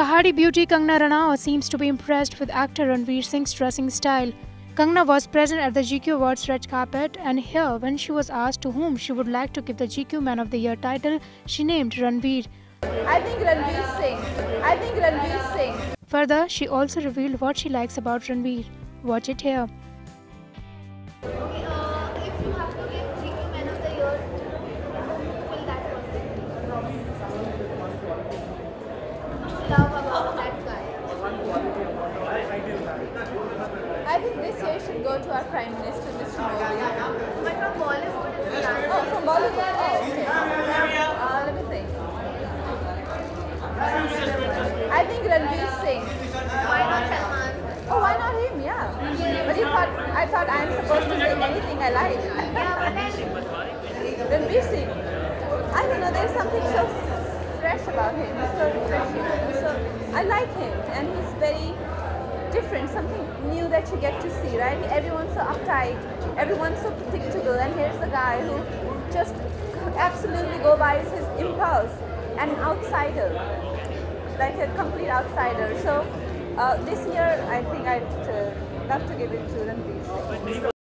Pahadi beauty Kangana Ranaut seems to be impressed with actor Ranveer Singh's dressing style. Kangana was present at the GQ Awards red carpet and here when she was asked to whom she would like to give the GQ Man of the Year title, she named Ranveer. I think Ranveer Singh. I think Ranveer Singh. Further, she also revealed what she likes about Ranveer. Watch it here. I think this year should go to our Prime Minister, Mr. Modi. But from Bollywood. Oh, from Bollywood. Oh, okay. Uh, let me think. I think Ranveer Singh. Why not Salman? Oh, why not him? Yeah. But you thought I thought I'm supposed to say anything I like. Ranveer Singh. I don't know. There's something so fresh about him. So refreshing. So I like him, and he's very different. Something new that you get to see, right? Everyone's so uptight. Everyone's so predictable, and here's the guy who just absolutely go by his impulse, an outsider, like a complete outsider. So uh, this year, I think I'd uh, love to give it to Ranveer.